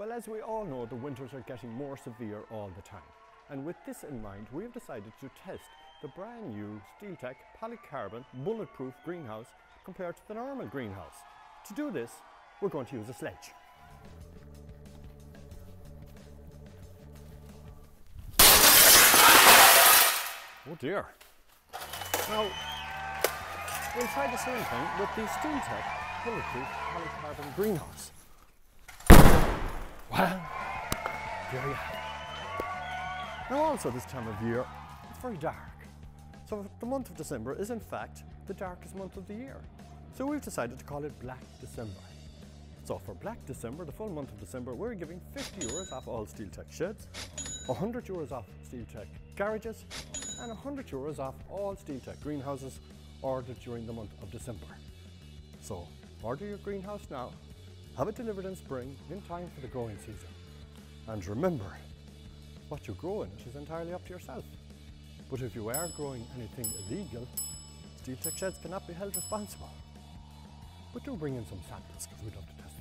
Well, as we all know, the winters are getting more severe all the time. And with this in mind, we have decided to test the brand new Steeltech polycarbon bulletproof greenhouse compared to the normal greenhouse. To do this, we're going to use a sledge. Oh dear. Now, we'll try the same thing with the Steeltech bulletproof polycarbon greenhouse. There you. Now also this time of year, it's very dark. So the month of December is in fact the darkest month of the year. So we've decided to call it Black December. So for Black December, the full month of December, we're giving 50 euros off all Steeltech sheds, 100 euros off Steeltech garages, and 100 euros off all Steeltech greenhouses ordered during the month of December. So order your greenhouse now, have it delivered in spring in time for the growing season. And remember, what you grow in it is entirely up to yourself. But if you are growing anything illegal, Steeltech sheds cannot be held responsible. But do bring in some samples because we'd love to test.